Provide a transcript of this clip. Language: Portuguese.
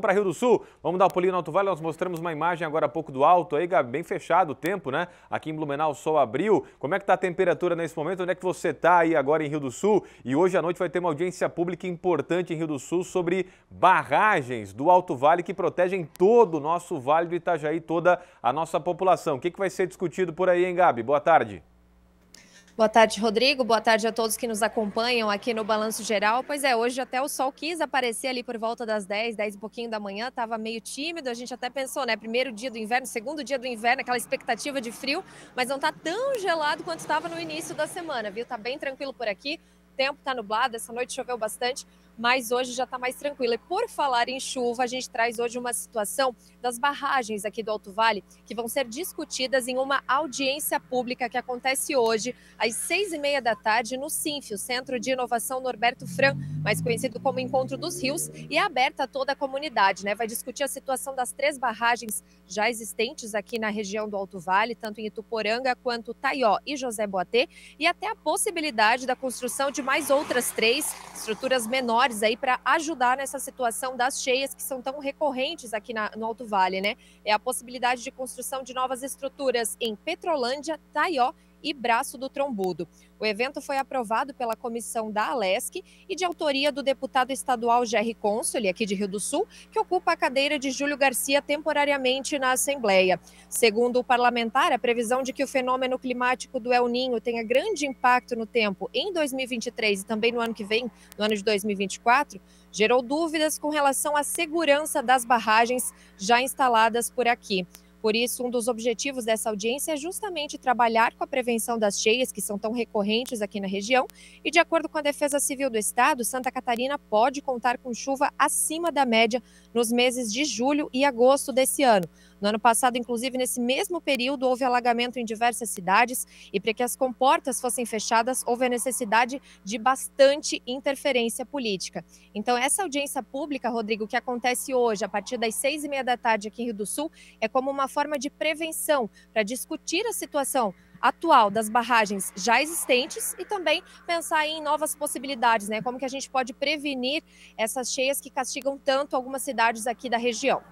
para Rio do Sul, vamos dar um pulinho no Alto Vale, nós mostramos uma imagem agora há pouco do alto aí, Gabi, bem fechado o tempo, né? Aqui em Blumenau o sol abriu. Como é que está a temperatura nesse momento? Onde é que você está aí agora em Rio do Sul? E hoje à noite vai ter uma audiência pública importante em Rio do Sul sobre barragens do Alto Vale que protegem todo o nosso Vale do Itajaí, toda a nossa população. O que, que vai ser discutido por aí, hein, Gabi? Boa tarde. Boa tarde, Rodrigo. Boa tarde a todos que nos acompanham aqui no Balanço Geral. Pois é, hoje até o sol quis aparecer ali por volta das 10, 10 e pouquinho da manhã, estava meio tímido. A gente até pensou, né? Primeiro dia do inverno, segundo dia do inverno, aquela expectativa de frio, mas não está tão gelado quanto estava no início da semana, viu? Tá bem tranquilo por aqui tempo está nublado, essa noite choveu bastante, mas hoje já está mais tranquilo. E por falar em chuva, a gente traz hoje uma situação das barragens aqui do Alto Vale que vão ser discutidas em uma audiência pública que acontece hoje às seis e meia da tarde no CINF, o Centro de Inovação Norberto Fran, mais conhecido como Encontro dos Rios, e é aberta a toda a comunidade, né? Vai discutir a situação das três barragens já existentes aqui na região do Alto Vale, tanto em Ituporanga quanto Taió e José Boatê, e até a possibilidade da construção de mais outras três estruturas menores aí para ajudar nessa situação das cheias que são tão recorrentes aqui na, no Alto Vale, né? É a possibilidade de construção de novas estruturas em Petrolândia, Taió e Braço do Trombudo. O evento foi aprovado pela comissão da Alesc e de autoria do deputado estadual Jerry Consoli, aqui de Rio do Sul, que ocupa a cadeira de Júlio Garcia temporariamente na Assembleia. Segundo o parlamentar, a previsão de que o fenômeno climático do El Ninho tenha grande impacto no tempo em 2023 e também no ano que vem, no ano de 2024, gerou dúvidas com relação à segurança das barragens já instaladas por aqui. Por isso, um dos objetivos dessa audiência é justamente trabalhar com a prevenção das cheias que são tão recorrentes aqui na região. E, de acordo com a Defesa Civil do Estado, Santa Catarina pode contar com chuva acima da média nos meses de julho e agosto desse ano. No ano passado, inclusive, nesse mesmo período, houve alagamento em diversas cidades e para que as comportas fossem fechadas, houve a necessidade de bastante interferência política. Então, essa audiência pública, Rodrigo, que acontece hoje, a partir das seis e meia da tarde aqui em Rio do Sul, é como uma forma de prevenção para discutir a situação atual das barragens já existentes e também pensar em novas possibilidades, né? Como que a gente pode prevenir essas cheias que castigam tanto algumas cidades aqui da região.